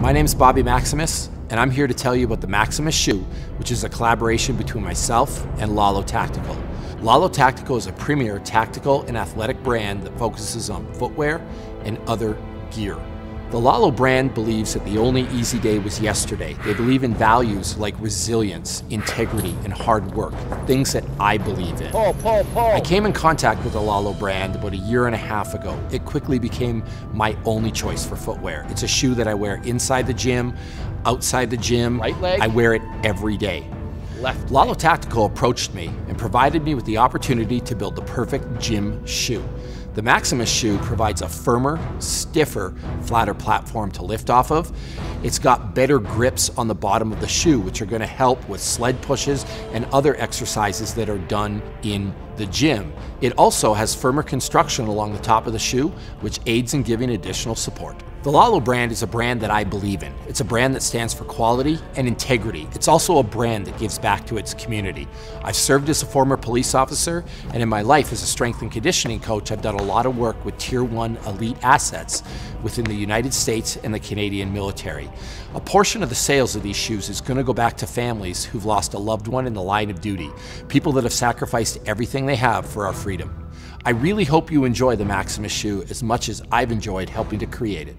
My name is Bobby Maximus, and I'm here to tell you about the Maximus shoe, which is a collaboration between myself and Lalo Tactical. Lalo Tactical is a premier tactical and athletic brand that focuses on footwear and other gear. The Lalo brand believes that the only easy day was yesterday. They believe in values like resilience, integrity, and hard work, things that I believe in. Paul, Paul, Paul. I came in contact with the Lalo brand about a year and a half ago. It quickly became my only choice for footwear. It's a shoe that I wear inside the gym, outside the gym. Right leg? I wear it every day. Left. Lalo Tactical approached me and provided me with the opportunity to build the perfect gym shoe. The Maximus shoe provides a firmer, stiffer, flatter platform to lift off of. It's got better grips on the bottom of the shoe, which are going to help with sled pushes and other exercises that are done in the gym. It also has firmer construction along the top of the shoe, which aids in giving additional support. The Lalo brand is a brand that I believe in. It's a brand that stands for quality and integrity. It's also a brand that gives back to its community. I've served as a former police officer, and in my life as a strength and conditioning coach, I've done a lot of work with Tier 1 elite assets within the United States and the Canadian military. A portion of the sales of these shoes is going to go back to families who've lost a loved one in the line of duty, people that have sacrificed everything they have for our freedom. I really hope you enjoy the Maximus shoe as much as I've enjoyed helping to create it.